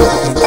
Oh.